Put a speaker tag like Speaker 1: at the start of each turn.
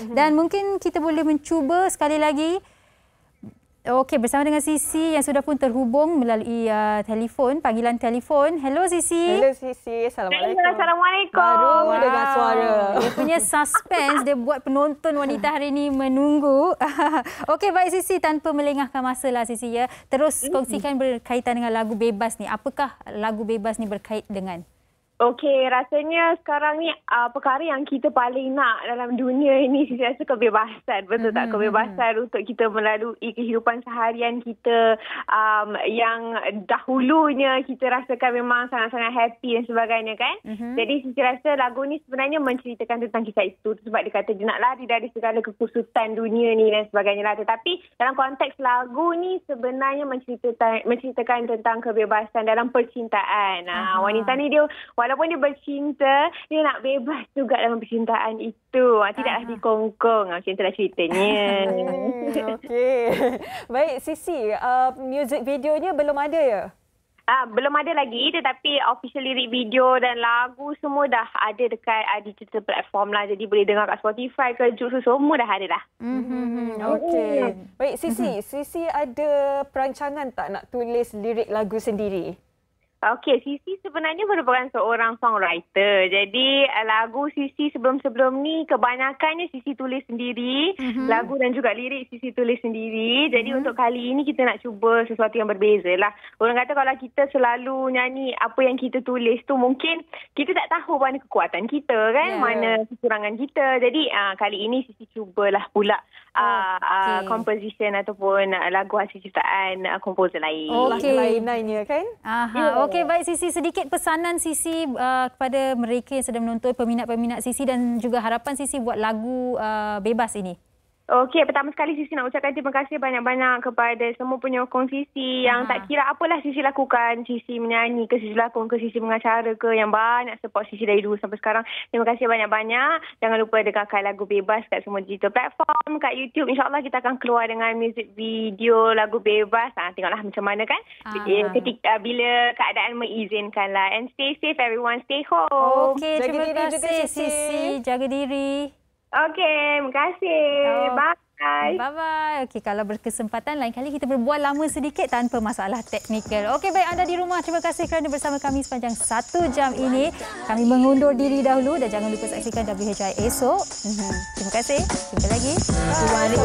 Speaker 1: Mm-hmm. Dan mungkin kita boleh mencuba sekali lagi Okey, bersama dengan Sisi yang sudah pun terhubung melalui uh, telefon, panggilan telefon. Hello Sisi.
Speaker 2: Hello Sisi. Assalamualaikum.
Speaker 3: Assalamualaikum.
Speaker 2: Baru wow. dengar suara.
Speaker 1: Dia punya suspense dia buat penonton wanita hari ini menunggu. Okey, baik Sisi tanpa melengahkan masa lah Sisi ya. Terus kongsikan berkaitan dengan lagu Bebas ni. Apakah lagu Bebas ni berkait dengan?
Speaker 3: Okey, rasanya sekarang ni uh, perkara yang kita paling nak dalam dunia ini saya rasa kebebasan. Betul mm-hmm. tak? Hmm, kebebasan untuk kita melalui kehidupan seharian kita um, yang dahulunya kita rasakan memang sangat-sangat happy dan sebagainya kan. Mm-hmm. Jadi saya rasa lagu ni sebenarnya menceritakan tentang kisah itu. Sebab dia kata dia nak lari dari segala kekusutan dunia ni dan sebagainya lah. Tetapi dalam konteks lagu ni sebenarnya menceritakan, menceritakan tentang kebebasan dalam percintaan. Uh, wanita ni dia walaupun dia bercinta, dia nak bebas juga dalam percintaan itu. Ah, tidaklah Aha. dikongkong. Ah, macam itulah ceritanya.
Speaker 2: Okey. Baik, Sisi. Uh, music videonya belum ada ya?
Speaker 3: Ah, belum ada lagi tetapi official lirik video dan lagu semua dah ada dekat uh, digital platform lah. Jadi boleh dengar kat Spotify ke YouTube semua dah ada dah.
Speaker 2: Mm-hmm. Okey. Baik Sisi, mm-hmm. Sisi ada perancangan tak nak tulis lirik lagu sendiri?
Speaker 3: Okey, Sisi sebenarnya merupakan seorang songwriter. Jadi eh, lagu Sisi sebelum-sebelum ni kebanyakannya Sisi tulis sendiri. Mm-hmm. Lagu dan juga lirik Sisi tulis sendiri. Jadi mm-hmm. untuk kali ini kita nak cuba sesuatu yang berbeza lah. Orang kata kalau kita selalu nyanyi apa yang kita tulis tu mungkin kita tak tahu mana kekuatan kita kan. Yeah. Mana kekurangan kita. Jadi uh, kali ini Sisi cubalah pula uh, okay. uh, composition ataupun uh, lagu hasil ciptaan uh, komposer lain.
Speaker 2: Okay. Lain-lainnya kan?
Speaker 1: Aha. Yeah. Okey, baik Sisi. Sedikit pesanan Sisi uh, kepada mereka yang sedang menonton, peminat-peminat Sisi dan juga harapan Sisi buat lagu uh, bebas ini.
Speaker 3: Okey, pertama sekali Sisi nak ucapkan terima kasih banyak-banyak kepada semua penyokong Sisi yang tak kira apalah Sisi lakukan. Sisi menyanyi ke, Sisi lakon ke, Sisi mengacara ke yang banyak support Sisi dari dulu sampai sekarang. Terima kasih banyak-banyak. Jangan lupa dengarkan lagu bebas kat semua digital platform, kat YouTube. InsyaAllah kita akan keluar dengan music video lagu bebas. Ha, tengoklah macam mana kan. Aha. Ketika, bila keadaan mengizinkan lah. And stay safe everyone. Stay home.
Speaker 1: Okey, terima kasih Sisi. Jaga diri.
Speaker 3: Okey, terima kasih. Oh. Bye.
Speaker 1: Bye-bye. Okey, kalau berkesempatan lain kali kita berbual lama sedikit tanpa masalah teknikal. Okey, baik anda di rumah. Terima kasih kerana bersama kami sepanjang satu jam ini. Kami mengundur diri dahulu dan jangan lupa saksikan WHI esok. Mhm. Terima kasih. Jumpa lagi. Bye.